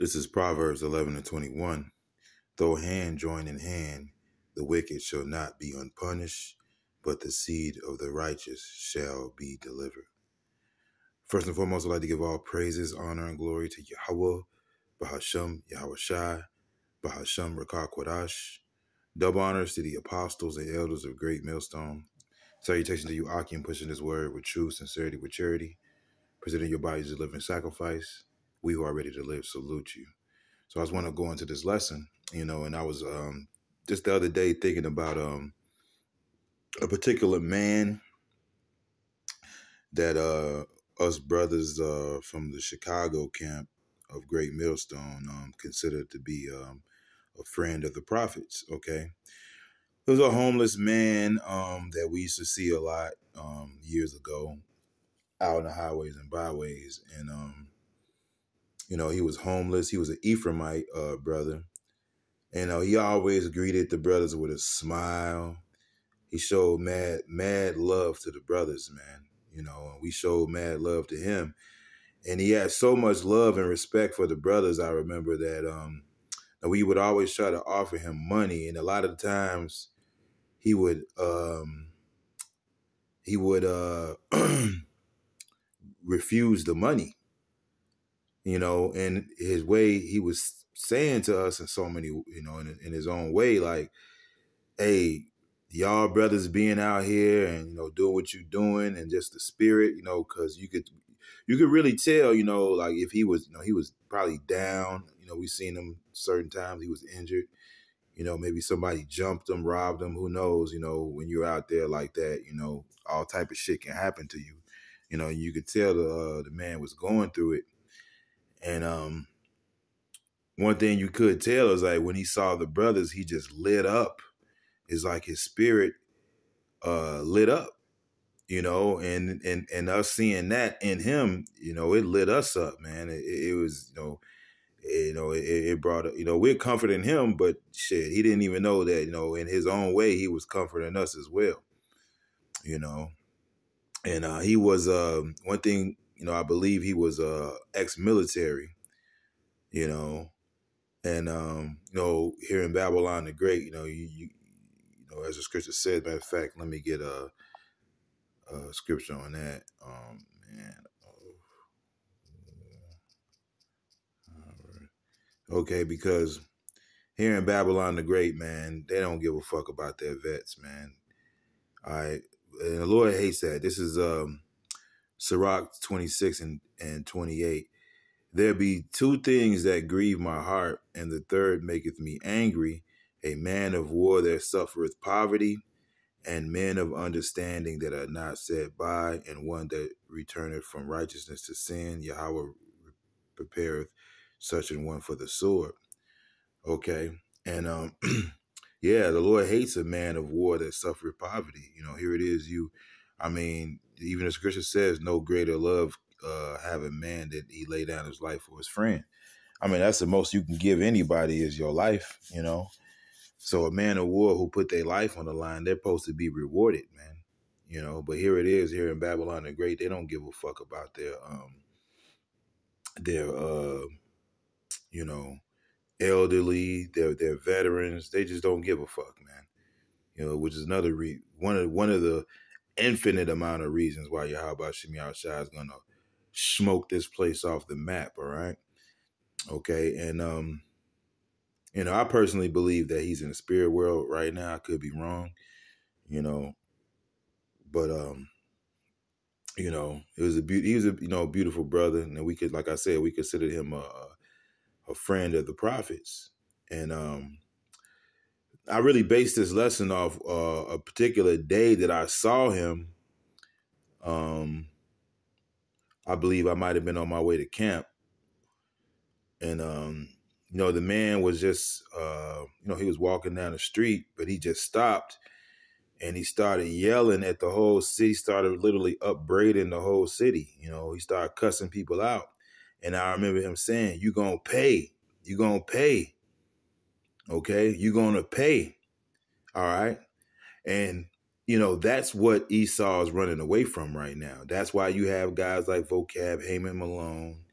This is Proverbs 11 and 21. Though hand join in hand, the wicked shall not be unpunished, but the seed of the righteous shall be delivered. First and foremost, I'd like to give all praises, honor, and glory to Yahweh, Bahasham, Yahweh Shai, Bahasham, Rakah Quadash. Double honors to the apostles and elders of Great Millstone. Salutation to you, Akim, pushing this word with truth, sincerity, with charity, presenting your body as a living sacrifice. We who are ready to live salute you. So I was want to go into this lesson, you know, and I was um, just the other day thinking about um, a particular man that uh, us brothers uh, from the Chicago camp of Great Millstone um, considered to be um, a friend of the prophets. Okay, there was a homeless man um, that we used to see a lot um, years ago out on the highways and byways, and um, you know, he was homeless. He was an Ephraimite uh, brother. And uh, he always greeted the brothers with a smile. He showed mad, mad love to the brothers, man. You know, and we showed mad love to him. And he had so much love and respect for the brothers. I remember that um, we would always try to offer him money, and a lot of the times he would um, he would uh, refuse the money you know, and his way he was saying to us in so many, you know, in, in his own way, like, hey, y'all brothers being out here and you know doing what you're doing and just the spirit, you know, because you could you could really tell, you know, like if he was, you know, he was probably down. You know, we seen him certain times he was injured. You know, maybe somebody jumped him, robbed him. Who knows? You know, when you're out there like that, you know, all type of shit can happen to you. You know, you could tell the uh, the man was going through it and um, one thing you could tell is like when he saw the brothers, he just lit up. It's like his spirit uh, lit up, you know, and and and us seeing that in him, you know, it lit us up, man. It, it was, you know, you know, it, it brought, you know, we're comforting him, but shit, he didn't even know that, you know, in his own way, he was comforting us as well, you know. And uh, he was uh, one thing you know, I believe he was uh, ex-military, you know, and um, you know, here in Babylon the Great, you know, you, you, you know, as the scripture says. Matter of fact, let me get a, a scripture on that. Um, man. Oh. Okay, because here in Babylon the Great, man, they don't give a fuck about their vets, man. Right, and the Lord hates that. This is um Sirach 26 and, and 28. There be two things that grieve my heart, and the third maketh me angry a man of war that suffereth poverty, and men of understanding that are not set by, and one that returneth from righteousness to sin. Yahweh prepareth such an one for the sword. Okay. And um yeah, the Lord hates a man of war that suffereth poverty. You know, here it is, you I mean, even the scripture says, no greater love uh, have a man that he lay down his life for his friend. I mean, that's the most you can give anybody is your life, you know. So a man of war who put their life on the line, they're supposed to be rewarded, man. You know, but here it is, here in Babylon the Great, they don't give a fuck about their um their uh you know elderly, their their veterans. They just don't give a fuck, man. You know, which is another re- one of one of the infinite amount of reasons why Yahweh Shemi Shai is gonna smoke this place off the map, all right? Okay, and um, you know, I personally believe that he's in the spirit world right now. I could be wrong, you know, but um, you know, it was a be- he was a you know beautiful brother, and we could, like I said, we considered him a a friend of the prophets, and um, I really based this lesson off uh, a particular day that I saw him. Um, I believe I might have been on my way to camp, and um, you know, the man was just, uh, you know, he was walking down the street, but he just stopped, and he started yelling at the whole city. Started literally upbraiding the whole city. You know, he started cussing people out, and I remember him saying, "You gonna pay? You gonna pay?" Okay, you're going to pay. All right. And, you know, that's what Esau is running away from right now. That's why you have guys like Vocab, Heyman Malone,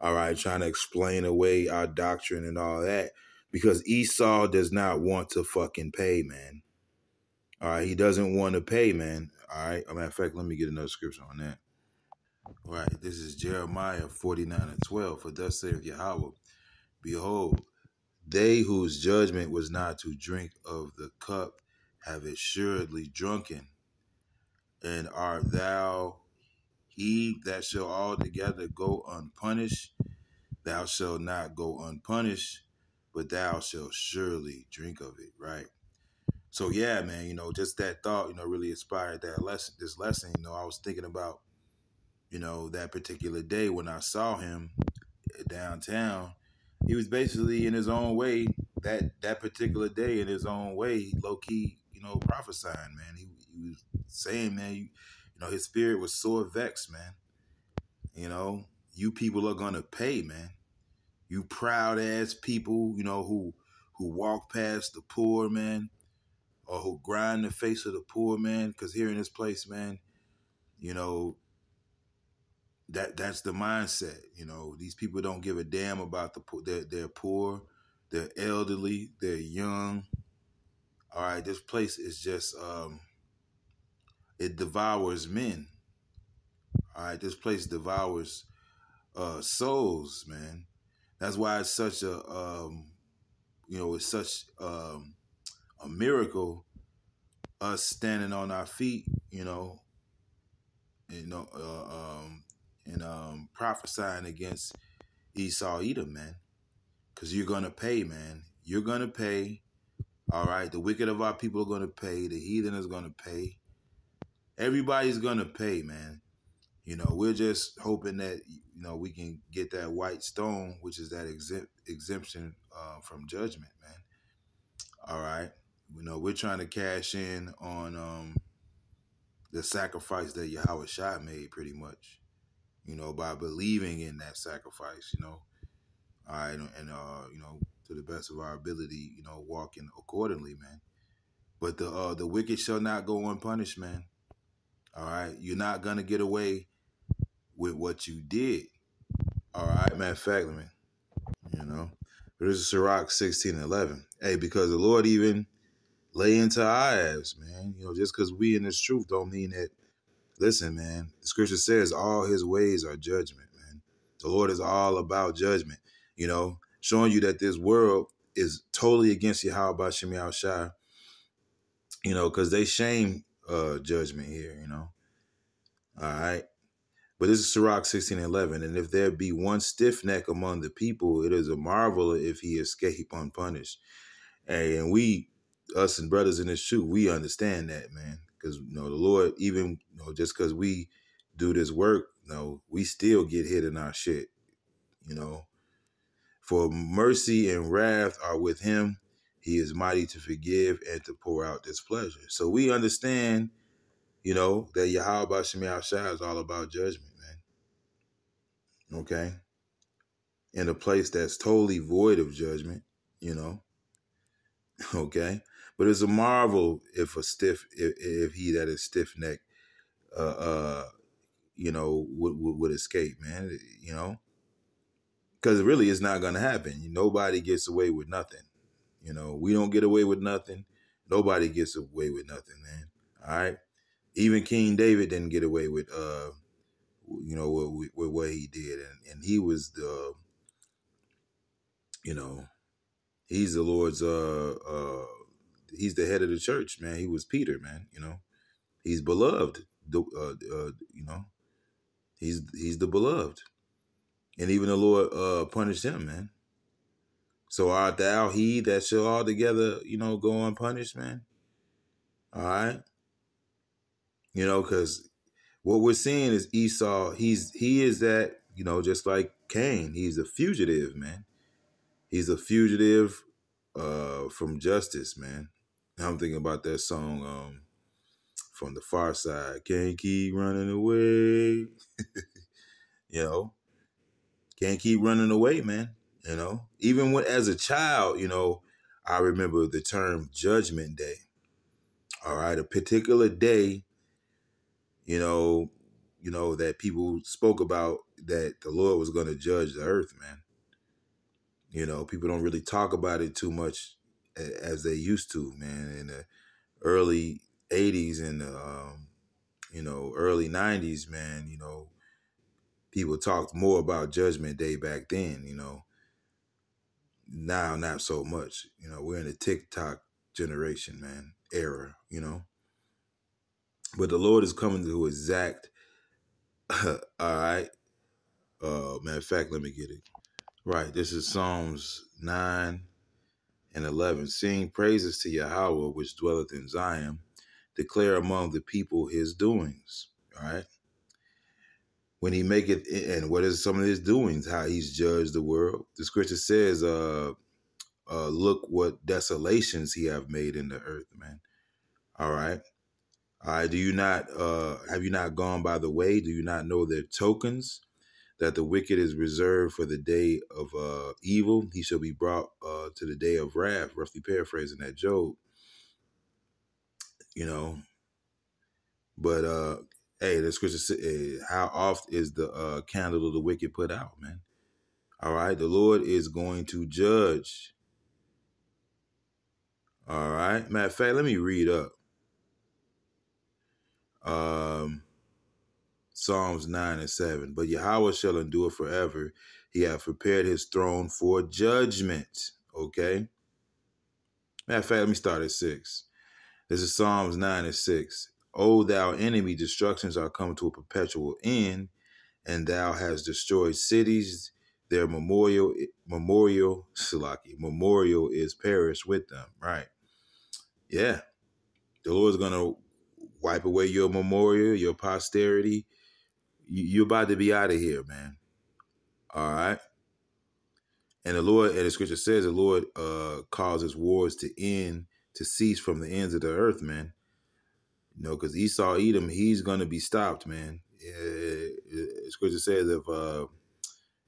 all right, trying to explain away our doctrine and all that because Esau does not want to fucking pay, man. All right, he doesn't want to pay, man. All right, a matter of fact, let me get another scripture on that. All right, this is Jeremiah 49 and 12. For thus saith Yahweh, Behold, they whose judgment was not to drink of the cup have assuredly drunken. And art thou he that shall altogether go unpunished? Thou shalt not go unpunished, but thou shalt surely drink of it, right? So yeah, man, you know, just that thought, you know, really inspired that lesson. This lesson, you know, I was thinking about, you know, that particular day when I saw him downtown. He was basically in his own way that that particular day in his own way, low key, you know, prophesying, man. He, he was saying, man, you, you know, his spirit was sore vexed, man. You know, you people are gonna pay, man. You proud ass people, you know, who who walk past the poor, man, or who grind the face of the poor, man. Because here in this place, man, you know, that that's the mindset. You know, these people don't give a damn about the poor. They're, they're poor, they're elderly, they're young. All right, this place is just um, it devours men. All right, this place devours uh, souls, man. That's why it's such a um, you know it's such um, a miracle us standing on our feet, you know, you know, uh, um, and um, prophesying against Esau Edom, man, because you're gonna pay, man. You're gonna pay. All right, the wicked of our people are gonna pay. The heathen is gonna pay. Everybody's gonna pay, man. You know, we're just hoping that you know we can get that white stone, which is that exempt, exemption uh, from judgment, man. All right, you know, we're trying to cash in on um, the sacrifice that Yahweh Shah made, pretty much. You know, by believing in that sacrifice. You know, all right, and uh, you know, to the best of our ability, you know, walking accordingly, man. But the uh, the wicked shall not go unpunished, man. All right, you're not gonna get away with what you did. All right, matter of fact, me, you know, this is Sirach 16 and 11. Hey, because the Lord even lay into our ass, man. You know, just because we in this truth don't mean that, listen, man, the scripture says all his ways are judgment, man. The Lord is all about judgment, you know, showing you that this world is totally against you. How Yahweh Bashim Shai, you know, because they shame uh judgment here, you know. All right. But this is Sirach 16 and 11. And if there be one stiff neck among the people, it is a marvel if he escape unpunished. And we, us and brothers in this truth, we understand that, man. Because, you know, the Lord, even, you know, just because we do this work, you know, we still get hit in our shit, you know. For mercy and wrath are with him. He is mighty to forgive and to pour out displeasure. So we understand, you know, that Yahweh Shai is all about judgment man. okay? In a place that's totally void of judgment, you know, okay? But it's a marvel if a stiff, if, if he that is stiff necked, uh, uh, you know, would, would, would escape, man, you know? Because really, it's not going to happen. Nobody gets away with nothing. You know, we don't get away with nothing. Nobody gets away with nothing, man. All right. Even King David didn't get away with uh you know, with what he did, and and he was the, you know, he's the Lord's uh uh he's the head of the church, man. He was Peter, man. You know, he's beloved. The uh, uh you know, he's he's the beloved, and even the Lord uh punished him, man. So art thou he that shall altogether, you know, go unpunished, man? All right. You know, because what we're seeing is Esau. He's he is that you know just like Cain. He's a fugitive, man. He's a fugitive uh, from justice, man. I'm thinking about that song um, from the Pharcyde. Can't keep running away. you know, can't keep running away, man. You know, even when as a child, you know, I remember the term Judgment Day. All right, a particular day you know, you know, that people spoke about that the Lord was going to judge the earth, man. You know, people don't really talk about it too much as they used to, man. In the early 80s and the, um, you know, early 90s, man, you know, people talked more about Judgment Day back then, you know. Now, not so much. You know, we're in the TikTok generation, man, era, you know. But the Lord is coming to exact, all right. Uh, matter of fact, let me get it. Right, this is Psalms 9 and 11. Sing praises to Yahweh, which dwelleth in Zion. Declare among the people his doings. All right. When he maketh, and what is some of his doings, how he's judged the world. The scripture says, uh, uh, look what desolations he have made in the earth, man. All right. All right. Do you not, uh, have you not gone by the way? Do you not know their tokens? That the wicked is reserved for the day of uh, evil. He shall be brought uh, to the day of wrath, roughly paraphrasing that Job. You know, but uh, hey, the scripture says, eh, how oft is the uh, candle of the wicked put out, man? All right, the Lord is going to judge. All right, matter of fact, let me read up. Um, Psalms 9 and 7. But Yahweh shall endure forever. He hath prepared his throne for judgment. Okay? Matter of fact, let me start at 6. This is Psalms 9 and 6. O thou enemy, destructions are come to a perpetual end, and thou hast destroyed cities. Their memorial, memorial, Salaki, memorial is perished with them. Right? Yeah. The Lord's gonna wipe away your memorial, your posterity, you're about to be out of here, man. All right. And the Lord, and the scripture says, the Lord uh, causes wars to end, to cease from the ends of the earth, man. You know, because Esau, Edom, he's going to be stopped, man. Uh, scripture says, if uh,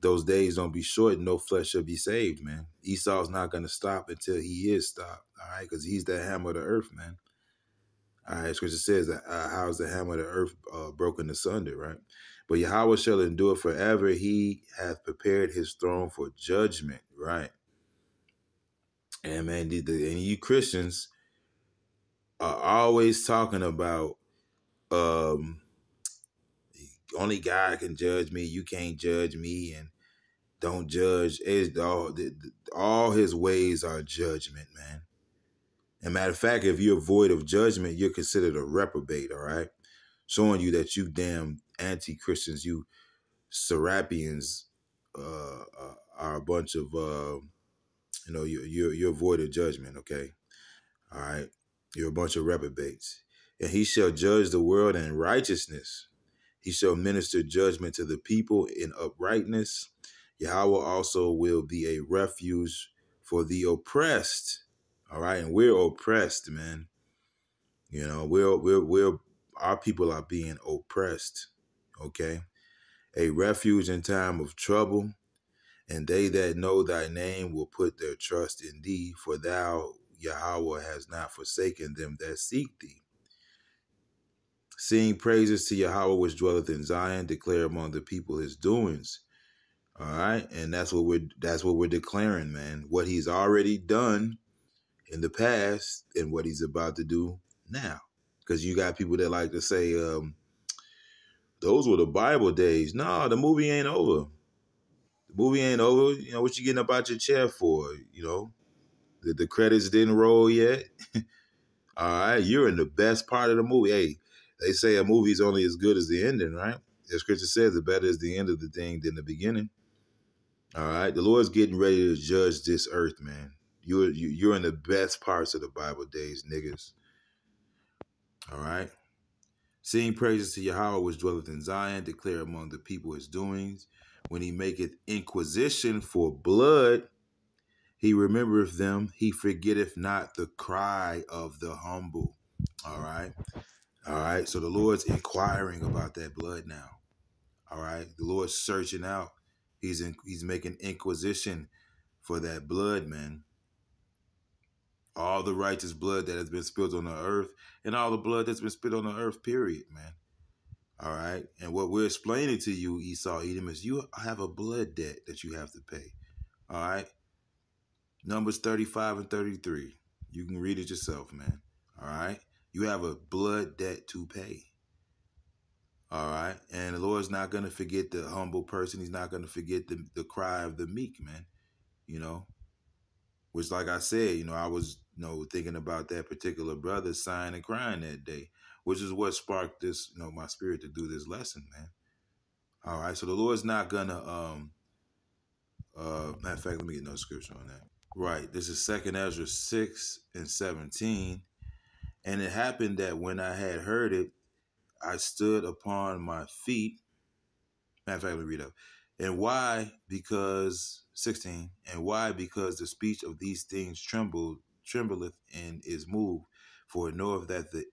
those days don't be short, no flesh shall be saved, man. Esau's not going to stop until he is stopped, all right? Because he's the hammer of the earth, man. All right, scripture says that uh, how's the hammer of the earth uh, broken asunder, right? But Yahweh shall endure forever. He hath prepared his throne for judgment, right? And man, the, the, and you Christians are always talking about um only God can judge me. You can't judge me, and don't judge. It's all all his ways are judgment, man. And matter of fact, if you're void of judgment, you're considered a reprobate, all right? Showing you that you damn anti-Christians, you Serapians uh, uh, are a bunch of, uh, you know, you're, you're, you're void of judgment, okay? All right? You're a bunch of reprobates. And he shall judge the world in righteousness. He shall minister judgment to the people in uprightness. Yahweh also will be a refuge for the oppressed all right, and we're oppressed, man. You know, we're we're we're our people are being oppressed. Okay, a refuge in time of trouble, and they that know thy name will put their trust in thee, for thou Yahweh has not forsaken them that seek thee. Sing praises to Yahweh which dwelleth in Zion, declare among the people his doings. All right, and that's what we're that's what we're declaring, man. What he's already done in the past and what he's about to do now. Because you got people that like to say, um, those were the Bible days. No, the movie ain't over. The movie ain't over. You know, what you getting up out your chair for? You know, the, the credits didn't roll yet. All right, you're in the best part of the movie. Hey, they say a movie's only as good as the ending, right? As scripture says the better is the end of the thing than the beginning. All right, the Lord's getting ready to judge this earth, man. You're you're in the best parts of the Bible days, niggas. All right. Sing praises to Yahweh which dwelleth in Zion, declare among the people his doings. When he maketh inquisition for blood, he remembereth them. He forgetteth not the cry of the humble. All right. All right. So the Lord's inquiring about that blood now. All right. The Lord's searching out. He's in, he's making inquisition for that blood, man all the righteous blood that has been spilled on the earth and all the blood that's been spilled on the earth, period, man. All right. And what we're explaining to you, Esau Edom, is you have a blood debt that you have to pay. All right. Numbers 35 and 33. You can read it yourself, man. All right. You have a blood debt to pay. All right. And the Lord's not going to forget the humble person. He's not going to forget the, the cry of the meek, man. You know, which, like I said, you know, I was, you know, thinking about that particular brother sighing and crying that day, which is what sparked this, you know, my spirit to do this lesson, man. All right. So the Lord's not to, um, uh, matter of fact, let me get no scripture on that. Right. This is Second Ezra 6 and 17. And it happened that when I had heard it, I stood upon my feet. Matter of fact, let me read up. And why? Because 16. And why? Because the speech of these things trembled, trembleth and is moved. For it knoweth that the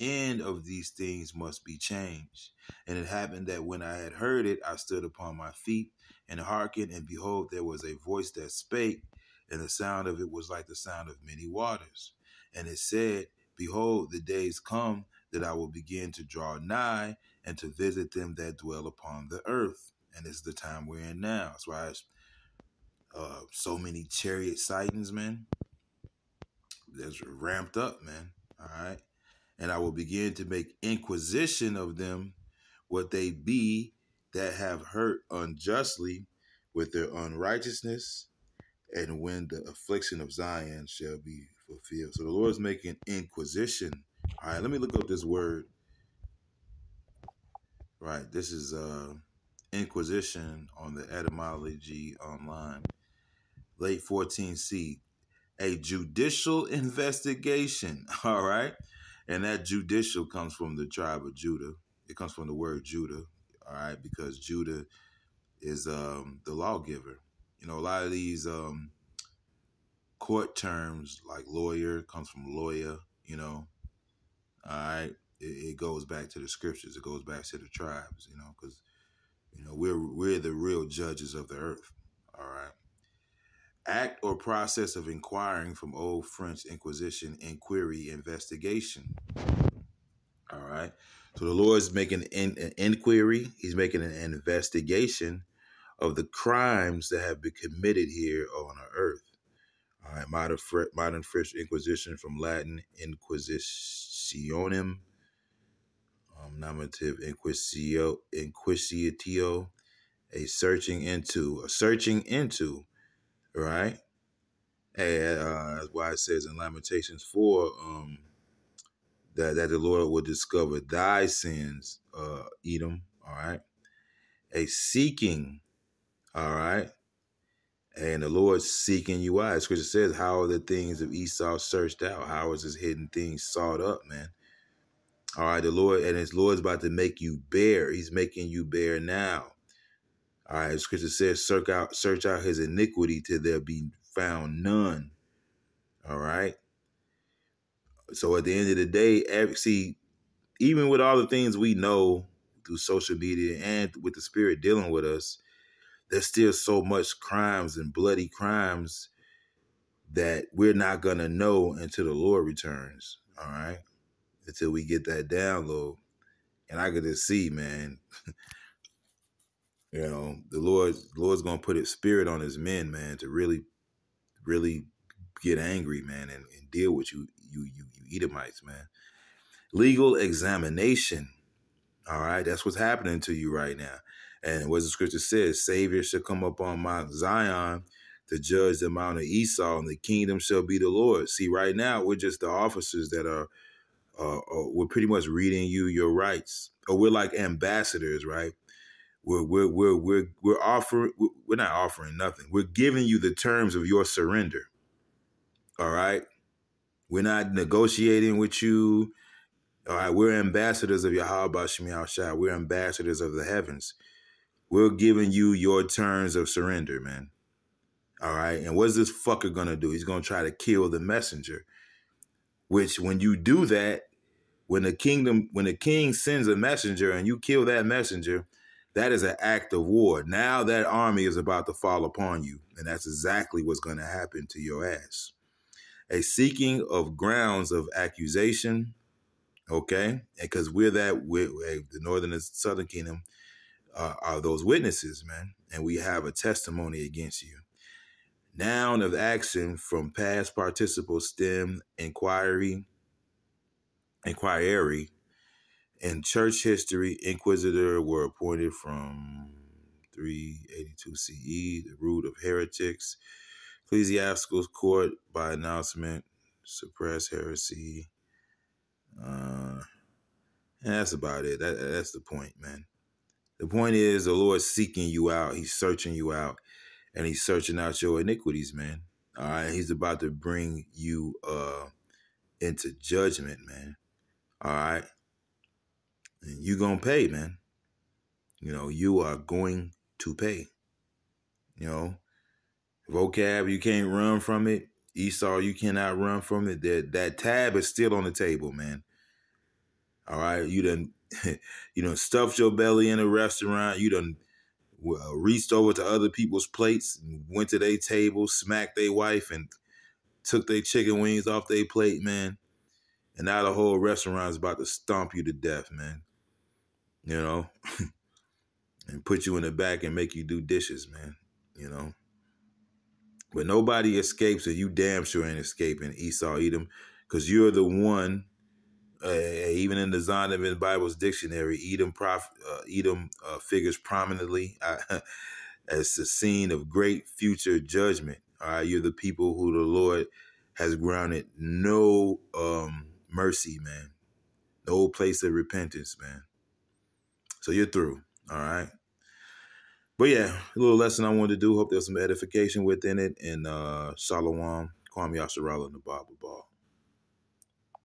end of these things must be changed. And it happened that when I had heard it, I stood upon my feet and hearkened, and behold, there was a voice that spake, and the sound of it was like the sound of many waters. And it said, Behold, the days come that I will begin to draw nigh and to visit them that dwell upon the earth. And it's the time we're in now. That's why it's uh, so many chariot sightings, man. That's ramped up, man. All right. And I will begin to make inquisition of them what they be that have hurt unjustly with their unrighteousness, and when the affliction of Zion shall be fulfilled. So the Lord is making inquisition. All right, let me look up this word. Right, this is uh inquisition on the etymology online. Late 14c, a judicial investigation. All right, and that judicial comes from the tribe of Judah. It comes from the word Judah all right, because Judah is um, the lawgiver. You know, a lot of these um, court terms like lawyer comes from lawyer, you know, all right. It, it goes back to the scriptures. It goes back to the tribes, you know, because you know we're we're the real judges of the earth. All right. Act or process of inquiring from old French Inquisition, inquiry, investigation. All right. So the Lord's making an inquiry, He's making an investigation of the crimes that have been committed here on our earth. All right, modern, modern French Inquisition from Latin Inquisitionem, um, nominative inquisitio, inquisitio, a searching into, a searching into, right? And uh, that's why it says in Lamentations 4, um, that, that the Lord will discover thy sins, uh, Edom, all right? A seeking, all right? And the Lord seeking you out. Scripture says, How are the things of Esau searched out? How is his hidden things sought up, man? All right, the Lord, and his Lord's about to make you bare. He's making you bare now. All right, scripture says, search out, search out his iniquity till there be found none. All right. So at the end of the day, every, see, even with all the things we know through social media and with the spirit dealing with us, there's still so much crimes and bloody crimes that we're not gonna know until the Lord returns. All right, until we get that download, and I could just see, man. you know, the Lord, Lord's gonna put His spirit on His men, man, to really, really get angry, man, and, and deal with you, you, you, you Edomites, man. Legal examination. All right, that's what's happening to you right now. And what the scripture says, Savior shall come up on Mount Zion to judge the Mount of Esau, and the kingdom shall be the Lord. See, right now we're just the officers that are, uh, uh, we're pretty much reading you your rights, or we're like ambassadors, right? We're we're we're we're we're offering, we're not offering nothing. We're giving you the terms of your surrender. All right. We're not negotiating with you. All right. We're ambassadors of Yahweh Shemi Shah. We're ambassadors of the heavens. We're giving you your terms of surrender, man. All right. And what's this fucker to do? He's to try to kill the messenger. Which, when you do that, when the kingdom, when the king sends a messenger and you kill that messenger, that is an act of war. Now that army is about to fall upon you. And that's exactly what's going to happen to your ass a seeking of grounds of accusation, Okay, because we're that we're, the northern and southern kingdom uh, are those witnesses, man, and we have a testimony against you. Noun of action from past participle stem inquiry, inquiry, in church history, inquisitor were appointed from 382 CE, the root of heretics. Ecclesiastical court by announcement, suppress heresy. Uh, and that's about it. That, that's the point, man. The point is the Lord's seeking you out. He's searching you out, and He's searching out your iniquities, man. All right, He's about to bring you uh into judgment, man. All right, and you gonna pay, man. You know, you are going to pay. You know, vocab, you can't run from it. Esau, you cannot run from it. That that tab is still on the table, man. All right, you done you done stuffed your belly in a restaurant. You done uh, reached over to other people's plates, went to their table, smacked their wife, and took their chicken wings off their plate, man. And now the whole restaurant is about to stomp you to death, man. You know, and put you in the back and make you do dishes, man. You know. But nobody escapes, and you damn sure ain't escaping Esau Edom, because you're the one uh, even in the Zondervan Bible's dictionary, Edom, prof, uh, Edom uh, figures prominently uh, as the scene of great future judgment. All right, you're the people who the Lord has grounded no um, mercy, man, no place of repentance, man. So you're through. All right. But yeah, a little lesson I wanted to do. Hope there's some edification within it. And uh Shalom, Kwame Yasharala, and the Bible Ball.